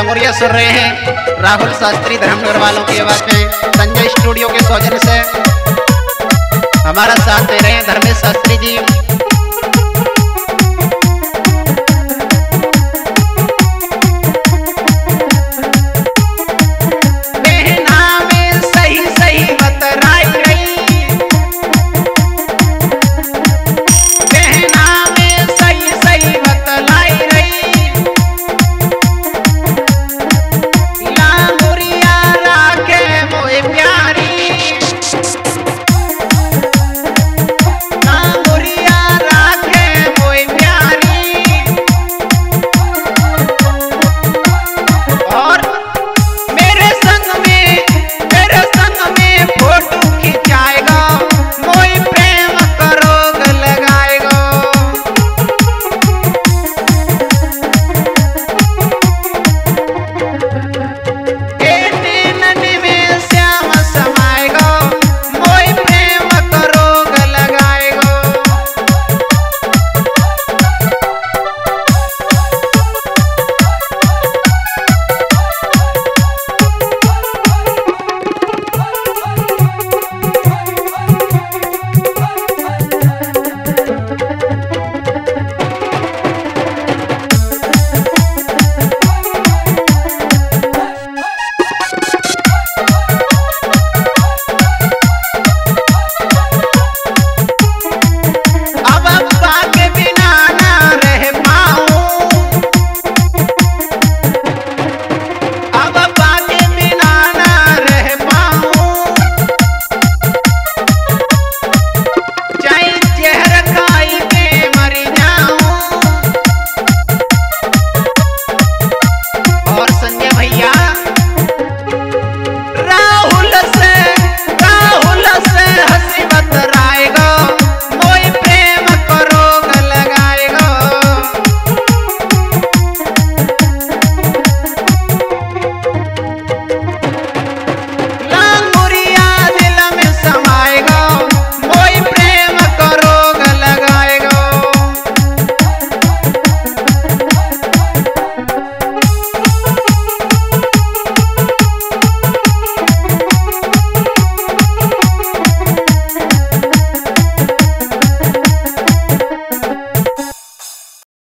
लंगोरिया सुन रहे हैं। राहुल शास्त्री धर्मनगर वालों की आवाज़ में, संजय स्टूडियो के सौजन्य से। हमारा साथ दे रहे हैं धर्मेश शास्त्री जी।